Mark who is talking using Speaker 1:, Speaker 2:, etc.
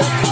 Speaker 1: you.